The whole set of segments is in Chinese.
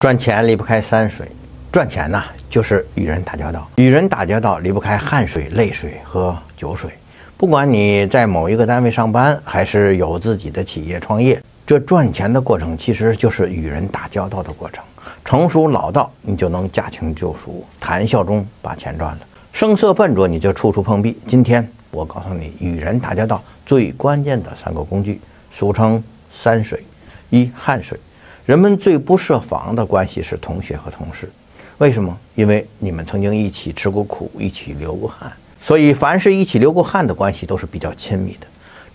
赚钱离不开三水，赚钱呢就是与人打交道，与人打交道离不开汗水、泪水和酒水。不管你在某一个单位上班，还是有自己的企业创业，这赚钱的过程其实就是与人打交道的过程。成熟老道，你就能驾轻就熟，谈笑中把钱赚了；声色笨拙，你就处处碰壁。今天我告诉你，与人打交道最关键的三个工具，俗称三水：一汗水。人们最不设防的关系是同学和同事，为什么？因为你们曾经一起吃过苦，一起流过汗，所以凡是一起流过汗的关系都是比较亲密的。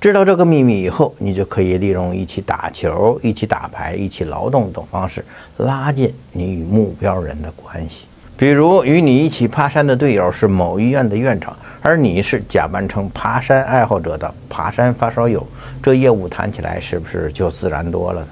知道这个秘密以后，你就可以利用一起打球、一起打牌、一起劳动等方式拉近你与目标人的关系。比如，与你一起爬山的队友是某医院的院长，而你是假扮成爬山爱好者的爬山发烧友，这业务谈起来是不是就自然多了呢？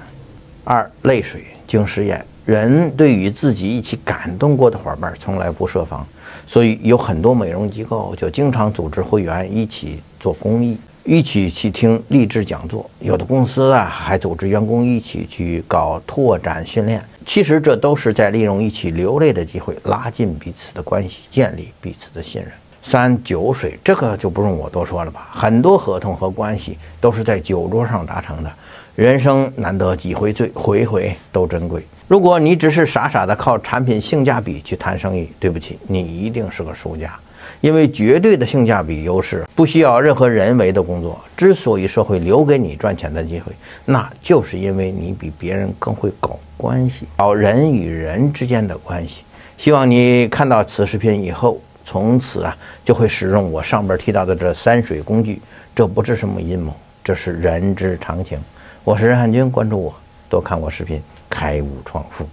二泪水经实验，人对于自己一起感动过的伙伴从来不设防，所以有很多美容机构就经常组织会员一起做公益，一起去听励志讲座。有的公司啊还组织员工一起去搞拓展训练。其实这都是在利用一起流泪的机会，拉近彼此的关系，建立彼此的信任。三酒水，这个就不用我多说了吧。很多合同和关系都是在酒桌上达成的。人生难得几回醉，回回都珍贵。如果你只是傻傻的靠产品性价比去谈生意，对不起，你一定是个输家。因为绝对的性价比优势不需要任何人为的工作。之所以社会留给你赚钱的机会，那就是因为你比别人更会搞关系，搞人与人之间的关系。希望你看到此视频以后。从此啊，就会使用我上边提到的这三水工具。这不是什么阴谋，这是人之常情。我是任汉军，关注我，多看我视频，开悟创富。